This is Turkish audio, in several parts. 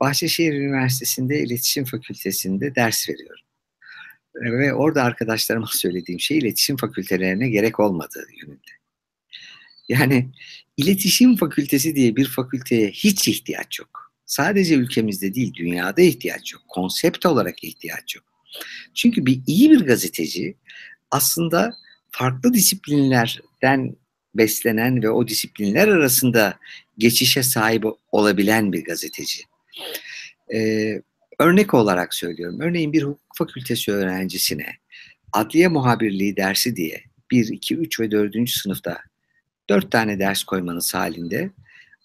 Bahçeşehir Üniversitesi'nde İletişim Fakültesi'nde ders veriyorum. Ve orada arkadaşlarıma söylediğim şey iletişim fakültelerine gerek olmadığı yönünde. Yani iletişim fakültesi diye bir fakülteye hiç ihtiyaç yok. Sadece ülkemizde değil, dünyada ihtiyaç yok. Konsept olarak ihtiyaç yok. Çünkü bir iyi bir gazeteci aslında farklı disiplinlerden beslenen ve o disiplinler arasında geçişe sahip olabilen bir gazeteci. Ee, örnek olarak söylüyorum. Örneğin bir hukuk fakültesi öğrencisine adliye muhabirliği dersi diye 1, 2, 3 ve 4. sınıfta 4 tane ders koymanız halinde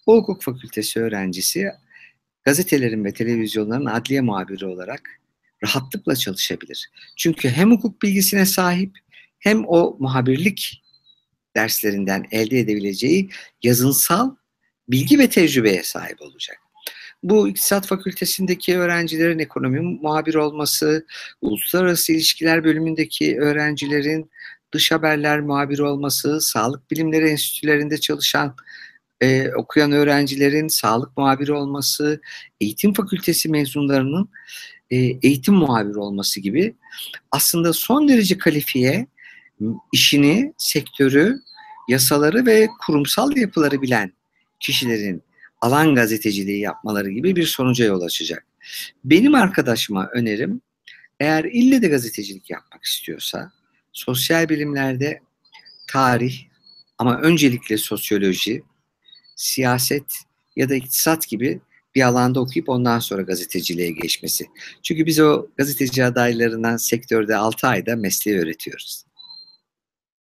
o hukuk fakültesi öğrencisi gazetelerin ve televizyonların adliye muhabiri olarak rahatlıkla çalışabilir. Çünkü hem hukuk bilgisine sahip hem o muhabirlik derslerinden elde edebileceği yazınsal bilgi ve tecrübeye sahip olacak. Bu iktisat fakültesindeki öğrencilerin ekonomi muhabir olması, uluslararası ilişkiler bölümündeki öğrencilerin dış haberler muhabiri olması, sağlık bilimleri enstitülerinde çalışan e, okuyan öğrencilerin sağlık muhabiri olması, eğitim fakültesi mezunlarının e, eğitim muhabiri olması gibi aslında son derece kalifiye işini, sektörü, yasaları ve kurumsal yapıları bilen kişilerin alan gazeteciliği yapmaları gibi bir sonuca yol açacak. Benim arkadaşıma önerim eğer ille de gazetecilik yapmak istiyorsa sosyal bilimlerde tarih ama öncelikle sosyoloji, siyaset ya da iktisat gibi bir alanda okuyup ondan sonra gazeteciliğe geçmesi. Çünkü biz o gazeteci adaylarından sektörde 6 ayda mesleği öğretiyoruz.